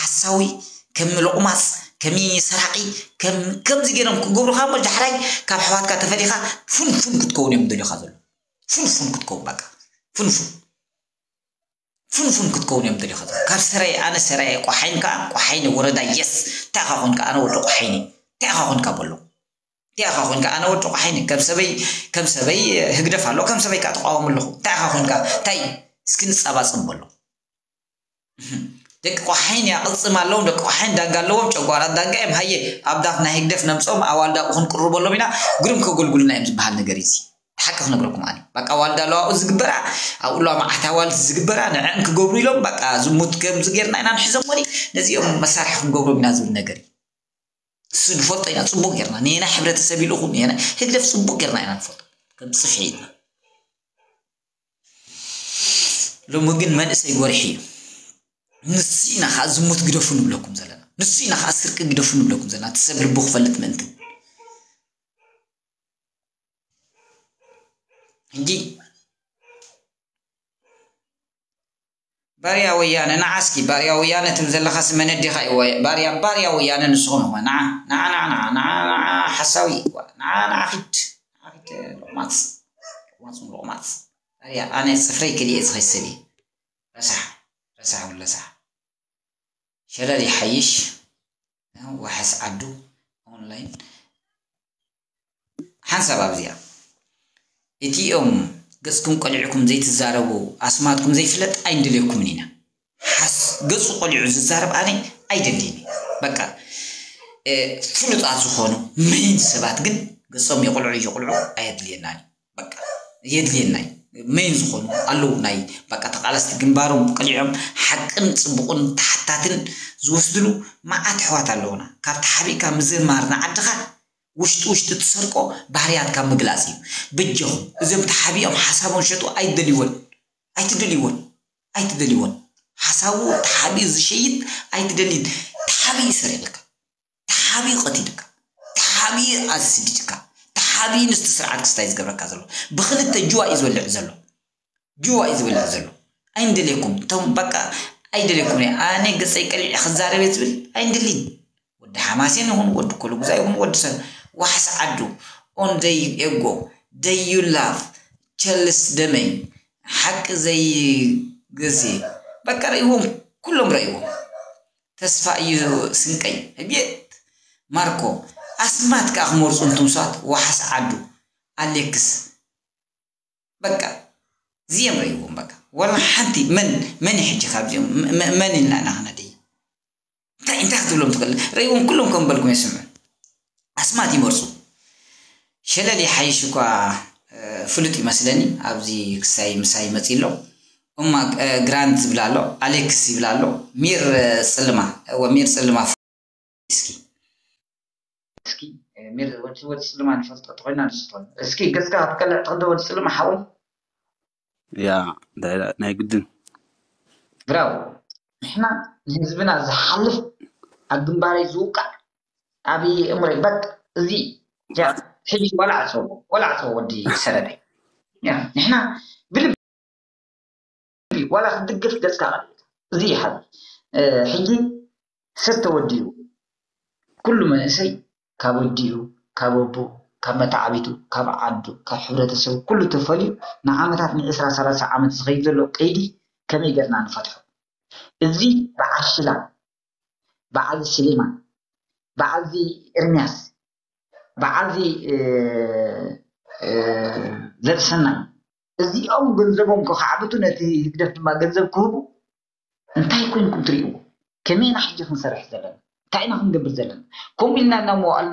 ሓሳዊ ከም ልቑማፅ ከመይ ሰራቂ ከምዚ ገይሮም ክገብሩካ እሞ ዳሕራይ ካብ ኣሕዋትካ ተፈሊኻ ፉንፉን ክትከውን እዮም ደልዩካ ዘሎ ፉንፉን ክትከውን በቃ ፉንፉን ፉንፉን ክትከውን እዮም ደልዩካ ዘሎ ካብ ሰራይ ኣነ ሰራይ ቆሓይንካ ቆሓይኒ ወረዳ የስ እንታይ ኢኻ ኮንካ ኣነ ወዲ ቆሓይኒ እንታይ ኢኻ ኮንካ በሎ እንታይ ኢኻ ኮንካ ኣነ ወዲ ቆሓይኒ ከም ሰበይ ከም ሰበይ ህግደፍ ኣሎ ከም ሰበይ ካ ተቃወሙ ኣለኹ እንታይ ኢኻ ኮንካ እንታይ እስኪ ንፀባፅም በሎ دک قحین یا قص ما دک قحین قحين دعال لهم تجوار دعال إم هاي أبدا دف نمسوم أول دا أخن كرر بلو گرم قرم گل گل إم بحال نجريزي حكى هنا قركم أنا بق أول دا لا أزقبرة أقول لا ما أحتوال زقبرة نعم كقبري لهم بق زموت كم زقيرنا أنا نحزم وني نزيهم مسارحهم قبرو بينا زول نجري سود بگیر نه قرنا حبرت حبرة سبيل أخونا نه هيك دف سب بگیر نه نان فوت کم صحیح نه لو ممكن من نسي قرحيه نسينا خاز موت قدفون بلوكم زلنا نسينا خاز سرق قدفون بلوكم زلنا تسبر بوخ فلت من منتن جي باريا ويانا نعسكي باريا ويانا تمزل خاص من الدخاء باريا باريا ويانا نسون هو نعا نعا نعا نعا نعا حساوي نعا نعا خيت خيت لغماتس لغماتس لوماتس باريا أنا صفري كلي ازخي سبي بصح ባርያ ኣነ ፅፍረይ ክልየ ዝኸይሰብ እየ ረሳሕ ረሳሕ ውለሳሕ ሸለል ይሓይሽ ዋሕስ ዓዱ ኦንላይን ሓንሳብ ኣብዚኣ እቲኦም ገፅኩም ቆሊዕኩም ዘይትዛረቡ ኣስማትኩም ዘይፍለጥ ኣይንድልየኩምን ኢና ገፁ ቆሊዑ ዝዛረብ ኣነ ኣይደልይኒ በቃ ፍሉጣት ዝኾኑ መይን ሰባት ግን ገፆም ይቁልዑ ይቁልዑ ኣየድልየናኒ በቃ የድልየና መይን ዝኾኑ ኣለዉ ናይ በቃ ተቃለስቲ ግንባሮም ቀሊዖም ሓቅን ፅቡቕን ታሕታትን ዝወስድሉ መዓት ኣሕዋት ኣለውና ካብቲ ሓቢእካ ምዝማር ንዓድኻ ውሽጢ ውሽጢ ትሰርቆ ባህርያትካ ምግላፅ እዩ። ብጀኹም እዞም ተሓቢኦም ሓሳቦም ሸጡ ኣይትደልይዎን ኣይትደልይዎን ኣይትደልይዎን። ሓሳቡ ተሓቢኡ ዝሸይጥ ኣይትደልይን። ተሓቢኡ ይሰሪቕካ ተሓቢኡ ቀቲድካ ተሓቢኡ ኣስድድካ ተሓቢኡ ንስቲ ስርዓት ክስታይ ዝገብረካ ዘሎ ብክልተ ጅዋ እዩ ዝበልዕ ዘሎ ጅዋ እዩ ዝበልዕ ዘሎ ኣይንደልየኩም እቶም በቃ ኣይደልየኩም ኣነ ገፀይ ቀሊዕ ክዛረበ ዝብል ኣይንደልይን ወዲ ሓማሴን ይኹን ወዲ ኮልጉዛ ይኹን ወዲ ሰብ ዋሕስ ዓዱ ኦን ዘይ ኤጎ ደዩላፍ ቸልስ ደመይ ሓቂ ዘይ ገዜ በቃ ረእይዎም ኩሎም ረእይዎም ተስፋ እዩ ስንቀይ ቤት ማርኮ ኣስማት ከዓ ክመርፁ እንትምሷት ዋሓስ ዓዱ ኣሌክስ በቃ እዚኦም ረእይዎም በቃ ወላ ሓንቲ መን መን ሕጂ ካብዚኦም መን ኢልና ኢና ክነደይ እንታይ እንታይ ክትብሎም ትኽእል ረእይዎም ኩሎም ከም በልኩም የስምዑ ኣስማት ይመርፁ ሸለል ይሓይሽ እኳ ፍሉጥ ይመስለኒ ኣብዚ ክሳይ ምሳይ መፂ ኣሎ እማ ግራንት ዝብል ኣሎ ኣሌክስ ይብል ኣሎ ሚር ፅልማ ሚር ፅልማ እስኪ اسكي مير وانت ود سلم عن اسكي كاس كا تغدى ود سلم حاول يا لا ناي براو إحنا زحلف ابي بك زي جا ولا عصو ولا عصو ودي سردي يا إحنا بلب ولا زي حد حجي ستة وديو كل مناسي ካብ ወዲኡ ካብ ኣቦ ካብ መታዓቢቱ ካብ ዓዱ ካብ ሕብረተሰቡ ኩሉ ተፈልዩ ንዓመታት ንዕስራ ሰላሳ ዓመት ዝኸይድ ዘሎ ቀይዲ ከመይ ጌርና ንፈትሖ እዚ በዓል ሽላ በዓል ስሌማን በዓልዚ ኤርምያስ በዓልዚ ዘርሰናይ እዚኦም ገንዘቦም ክዓብቱ ነቲ ህግደፍ ድማ ገንዘብ ክህቡ እንታይ ኮይንኩም ትርእይዎ ከመይና ሕጂ ክንሰርሕ ዘለና Keine Hungebesengen. Komm in deiner Moral